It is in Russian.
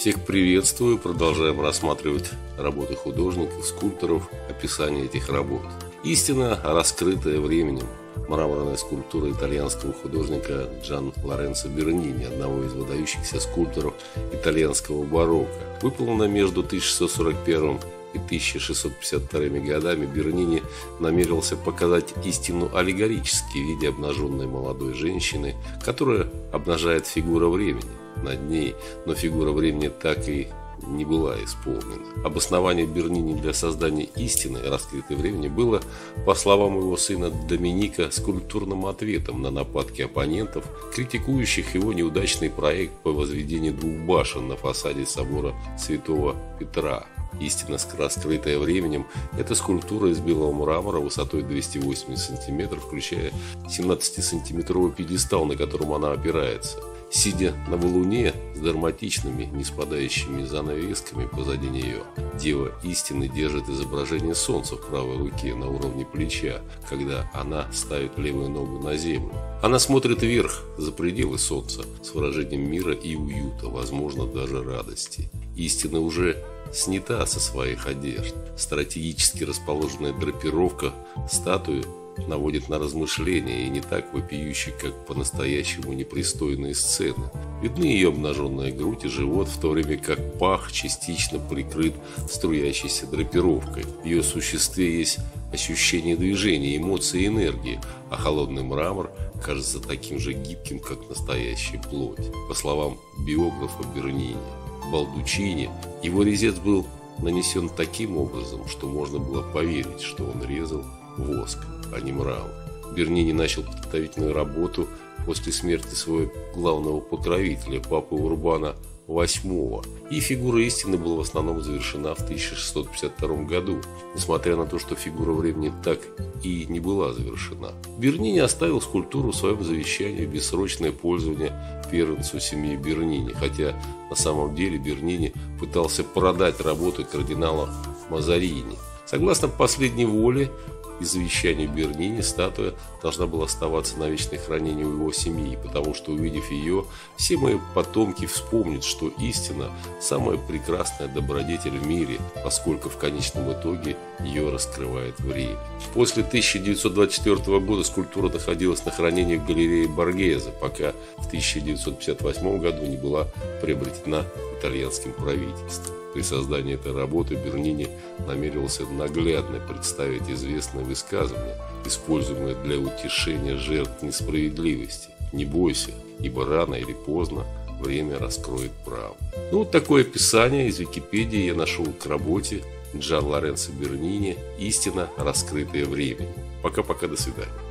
Всех приветствую. Продолжаем рассматривать работы художников, скульпторов, описание этих работ. Истина, раскрытая временем. Мраморная скульптура итальянского художника Джан Лоренцо Бернини, одного из выдающихся скульпторов итальянского барокко. Выполнена между 1641 и 1652 годами Бернини намерился показать истину аллегорически в виде обнаженной молодой женщины, которая обнажает фигура времени над ней, но фигура времени так и не была исполнена. Обоснование Бернини для создания истины, раскрытой времени, было, по словам его сына Доминика, скульптурным ответом на нападки оппонентов, критикующих его неудачный проект по возведению двух башен на фасаде собора Святого Петра. Истинно раскрытая временем, эта скульптура из белого мрамора высотой 280 см, включая 17-сантиметровый пьедестал, на котором она опирается – Сидя на валуне с драматичными, не спадающими занавесками позади нее, Дева истины держит изображение солнца в правой руке на уровне плеча, когда она ставит левую ногу на землю. Она смотрит вверх, за пределы солнца, с выражением мира и уюта, возможно, даже радости. Истина уже снята со своих одежд. Стратегически расположенная драпировка статуи наводит на размышления и не так вопиющий, как по-настоящему непристойные сцены. Видны ее обнаженная грудь и живот, в то время как пах частично прикрыт струящейся драпировкой. В ее существе есть ощущение движения, эмоции и энергии, а холодный мрамор кажется таким же гибким, как настоящая плоть. По словам биографа Бернини, Балдучини, его резец был нанесен таким образом, что можно было поверить, что он резал воск а не мрамор. Бернини начал подготовительную работу после смерти своего главного покровителя, папы Урбана VIII, и фигура истины была в основном завершена в 1652 году, несмотря на то, что фигура времени так и не была завершена. Бернини оставил скульптуру в своем завещании бессрочное пользование первенцу семьи Бернини, хотя на самом деле Бернини пытался продать работы кардинала Мазарини. Согласно последней воле, и завещанию Бернини статуя должна была оставаться на вечное хранение у его семьи, потому что, увидев ее, все мои потомки вспомнят, что истина – самая прекрасная добродетель в мире, поскольку в конечном итоге ее раскрывает время. После 1924 года скульптура находилась на хранении в галерее Боргезе, пока в 1958 году не была приобретена итальянским правительством. При создании этой работы Бернини намерился наглядно представить известное высказывание, используемое для утешения жертв несправедливости. «Не бойся, ибо рано или поздно время раскроет правду». Ну, вот такое описание из Википедии я нашел к работе Джан Лоренцо Бернини «Истина, раскрытая временем». Пока-пока, до свидания.